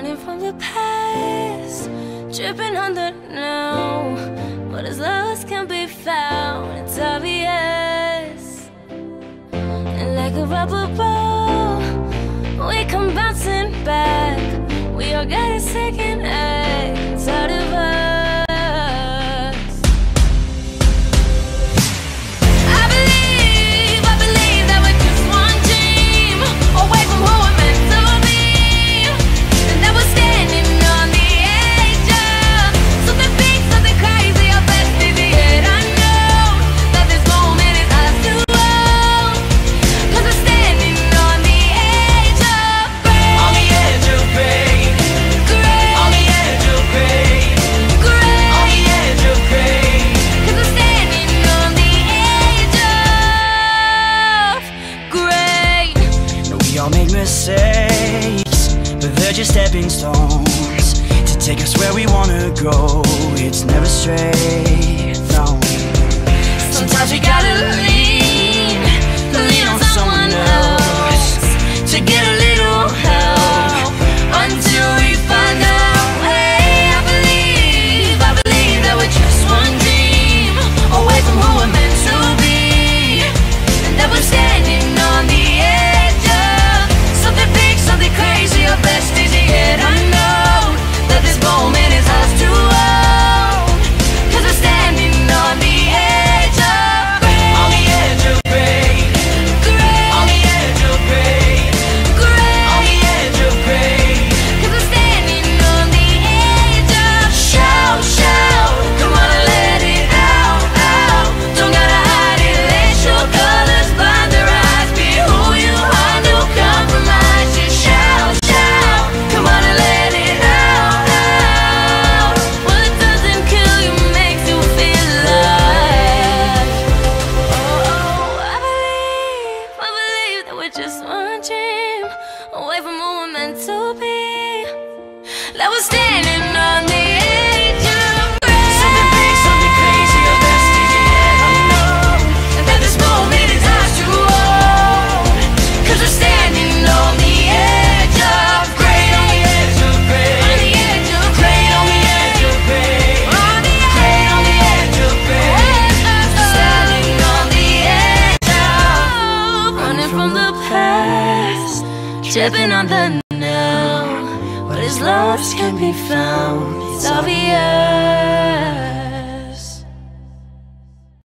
Running from the past, dripping on the now. What is lost can be found, it's obvious. And like a rubber ball. all make mistakes, but they're just stepping stones To take us where we wanna go, it's never straight. moment to be. That was. Tripping on the now What is lost can be found. It's obvious.